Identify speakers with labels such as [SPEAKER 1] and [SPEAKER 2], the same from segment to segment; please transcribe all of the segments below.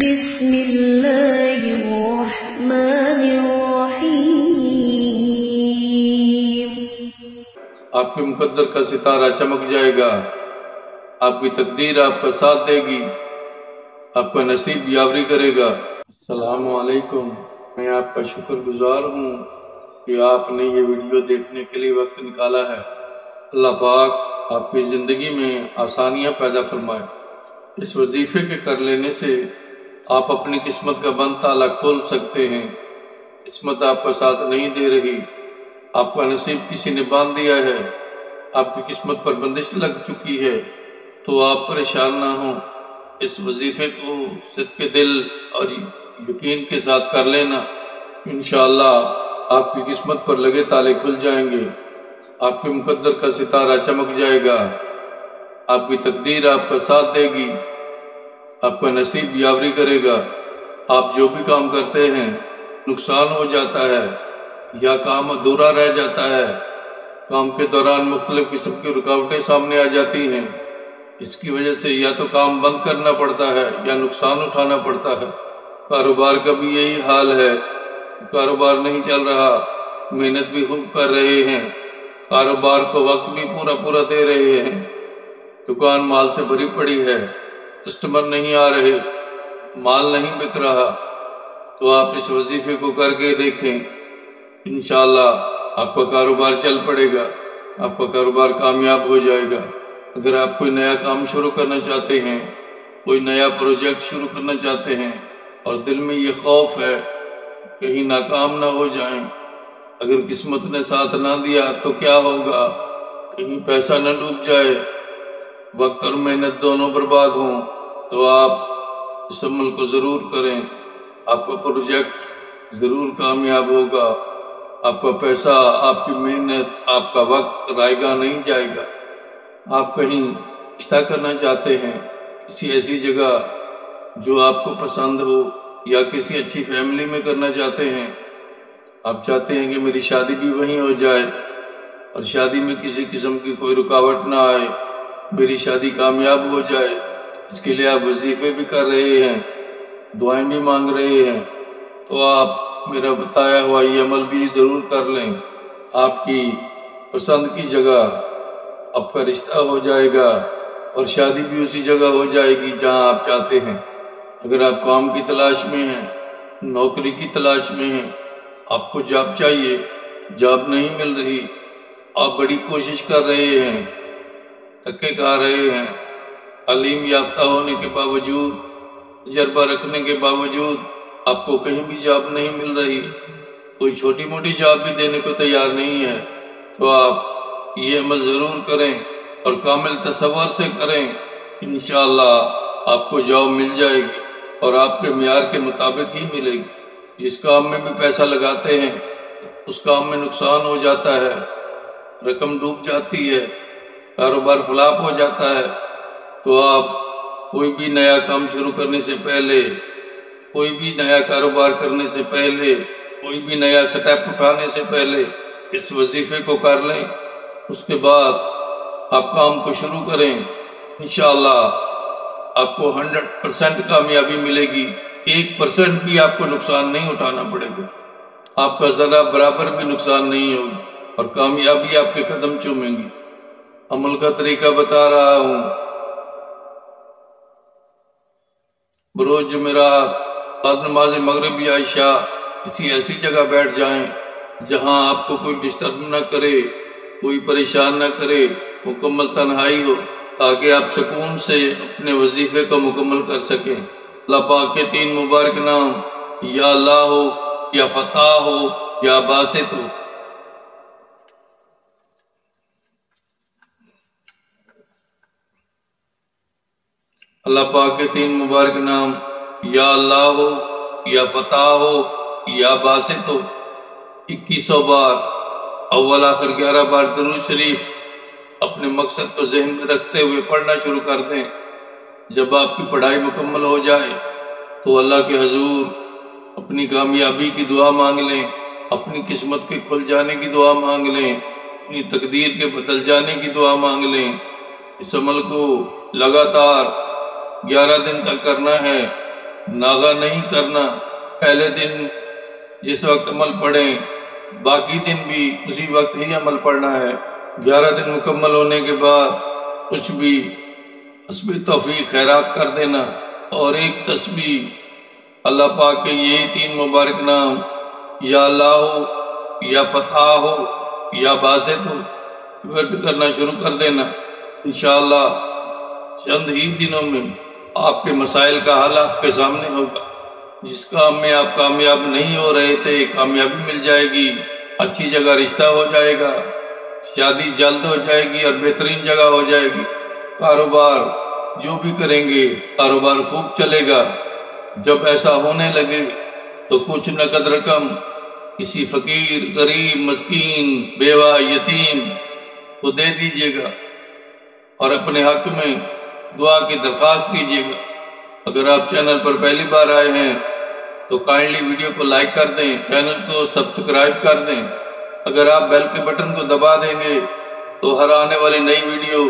[SPEAKER 1] بسم الله الرحمن الرحيم.
[SPEAKER 2] آپ کے مقدر کا ستارہ چمک جائے گا، آپ کی تقدیر آپ کا ساتھ دے گی، آپ کا نصیب یاوری کرے گا۔ السلام علیکم، میں آپ کا شکر گزار ہوں کہ آپ نے یہ ویڈیو دیکھنے کے لیے وقت نکالا ہے۔ اللہ پاک آپ کی زندگی میں آسانیاں پیدا فرمائے۔ اس وظیفے کے کر لینے سے آپ اپنی قسمت کا بند تالا کھول سکتے ہیں۔ قسمت آپ کا ساتھ نہیں دے رہی۔ آپ کا نصیب کسی نے باندھ دیا ہے۔ آپ کی قسمت پر بندش لگ چکی ہے۔ تو آپ پریشان نہ ہوں۔ اس وظیفے کو صدق دل اور یقین کے ساتھ کر لینا۔ انشاءاللہ آپ کی قسمت پر لگے تالے کھل جائیں گے۔ آپ کے مقدر کا ستارہ چمک جائے گا۔ آپ کی تقدیر آپ کا ساتھ دے گی۔ آپ کا نصیب یاوری کرے گا۔ آپ جو بھی کام کرتے ہیں، نقصان ہو جاتا ہے یا کام ادھورا رہ جاتا ہے۔ کام کے دوران مختلف قسم کی رکاوٹیں سامنے آ جاتی ہیں۔ اس کی وجہ سے یا تو کام بند کرنا پڑتا ہے یا نقصان اٹھانا پڑتا ہے۔ کاروبار کا بھی یہی حال ہے۔ کاروبار نہیں چل رہا۔ محنت بھی خوب کر رہے ہیں۔ کاروبار کو وقت بھی پورا پورا دے رہے ہیں۔ دکان مال سے بھری پڑی ہے۔ کسٹمر نہیں آ رہے، مال نہیں بک رہا، تو آپ اس وظیفے کو کر کے دیکھیں۔ انشاءاللہ آپ کا کاروبار چل پڑے گا، آپ کا کاروبار کامیاب ہو جائے گا۔ اگر آپ کوئی نیا کام شروع کرنا چاہتے ہیں، کوئی نیا پروجیکٹ شروع کرنا چاہتے ہیں، اور دل میں یہ خوف ہے کہیں ناکام نہ ہو جائیں، اگر قسمت نے ساتھ نہ دیا تو کیا ہوگا؟ کہیں پیسہ نہ ڈوب جائے۔ وقت اور محنت دونوں برباد ہوں۔ تو آپ اس عمل کو ضرور کریں۔ آپ کا پروجیکٹ ضرور کامیاب ہوگا۔ آپ کا پیسہ، آپ کی محنت، آپ کا وقت رائے گا نہیں جائے گا۔ آپ کہیں رشتہ کرنا چاہتے ہیں، کسی ایسی جگہ جو آپ کو پسند ہو یا کسی اچھی فیملی میں کرنا چاہتے ہیں۔ آپ چاہتے ہیں کہ میری شادی بھی وہیں ہو جائے اور شادی میں کسی قسم کی کوئی رکاوٹ نہ آئے، میری شادی کامیاب ہو جائے۔ اس کے لیے آپ وظیفے بھی کر رہے ہیں، دعائیں بھی مانگ رہے ہیں۔ تو آپ میرا بتایا ہوا یہ عمل بھی ضرور کر لیں۔ آپ کی پسند کی جگہ آپ کا رشتہ ہو جائے گا اور شادی بھی اسی جگہ ہو جائے گی جہاں آپ چاہتے ہیں۔ اگر آپ کام کی تلاش میں ہیں، نوکری کی تلاش میں ہیں، آپ کو جاب چاہیے، جاب نہیں مل رہی، آپ بڑی کوشش کر رہے ہیں تھکے کھا رہے ہیں۔ تعلیم یافتہ ہونے کے باوجود، تجربہ رکھنے کے باوجود آپ کو کہیں بھی جاب نہیں مل رہی۔ کوئی چھوٹی موٹی جاب بھی دینے کو تیار نہیں ہے۔ تو آپ یہ عمل ضرور کریں اور کامل تصور سے کریں۔ انشاءاللہ آپ کو جاب مل جائے گی اور آپ کے معیار کے مطابق ہی ملے گی۔ جس کام میں بھی پیسہ لگاتے ہیں، اس کام میں نقصان ہو جاتا ہے، رقم ڈوب جاتی ہے، کاروبار فلاپ ہو جاتا ہے۔ تو آپ کوئی بھی نیا کام شروع کرنے سے پہلے، کوئی بھی نیا کاروبار کرنے سے پہلے، کوئی بھی نیا سٹیپ اٹھانے سے پہلے اس وظیفے کو کر لیں، اس کے بعد آپ کام کو شروع کریں۔ انشاءاللہ آپ کو ہنڈریڈ پرسنٹ کامیابی ملے گی۔ ایک پرسنٹ بھی آپ کو نقصان نہیں اٹھانا پڑے گا۔ آپ کا ذرا برابر بھی نقصان نہیں ہوگا اور کامیابی آپ کے قدم چومیں گی۔ عمل کا طریقہ بتا رہا ہوں۔ بروز جمعرات بعد نماز مغرب یا عشاء کسی ایسی جگہ بیٹھ جائیں جہاں آپ کو کوئی ڈسٹرب نہ کرے، کوئی پریشان نہ کرے، مکمل تنہائی ہو، تاکہ آپ سکون سے اپنے وظیفے کو مکمل کر سکیں۔ اللہ پاک کے تین مبارک نام، یا اللہ ہو، یا فتح ہو، یا باسط ہو۔ اللہ پاک کے تین مبارک نام، یا اللہ ہو، یا فتح ہو، یا باسط ہو۔ اکیسو بار، اول، آخر، گیارہ بار درود شریف اپنے مقصد کو ذہن میں رکھتے ہوئے پڑھنا شروع کر دیں۔ جب آپ کی پڑھائی مکمل ہو جائے تو اللہ کے حضور اپنی کامیابی کی دعا مانگ لیں، اپنی قسمت کے کھل جانے کی دعا مانگ لیں، اپنی تقدیر کے بدل جانے کی دعا مانگ لیں۔ اس عمل کو لگاتار گیارہ دن تک کرنا ہے، ناغا نہیں کرنا۔ پہلے دن جس وقت عمل پڑھیں، باقی دن بھی اسی وقت ہی عمل پڑھنا ہے۔ گیارہ دن مکمل ہونے کے بعد کچھ بھی حسب توفیق خیرات کر دینا۔ اور ایک تسبیح، اللہ پاک کے یہی تین مبارک نام، یا اللہ ہو، یا فتح ہو، یا باسط ہو، ورد کرنا شروع کر دینا۔ انشاءاللہ چند ہی دنوں میں آپ کے مسائل کا حل آپ کے سامنے ہوگا۔ جس کام میں آپ کامیاب نہیں ہو رہے تھے، کامیابی مل جائے گی، اچھی جگہ رشتہ ہو جائے گا، شادی جلد ہو جائے گی اور بہترین جگہ ہو جائے گی۔ کاروبار جو بھی کریں گے، کاروبار خوب چلے گا۔ جب ایسا ہونے لگے تو کچھ نقد رقم کسی فقیر، غریب، مسکین، بیوہ، یتیم کو دے دیجیے گا اور اپنے حق میں دعا کی درخواست کیجیے گا۔ اگر آپ چینل پر پہلی بار آئے ہیں، تو کائنڈلی ویڈیو کو لائک کر دیں، چینل کو سبسکرائب کر دیں۔ اگر آپ بیل کے بٹن کو دبا دیں گے، تو ہر آنے والی نئی ویڈیو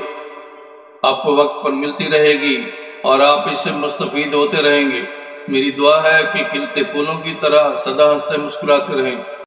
[SPEAKER 2] آپ کو وقت پر ملتی رہے گی اور آپ اس سے مستفید ہوتے رہیں گے۔ میری دعا ہے کہ کھلتے پھولوں کی طرح سدا ہنستے مسکراتے رہیں۔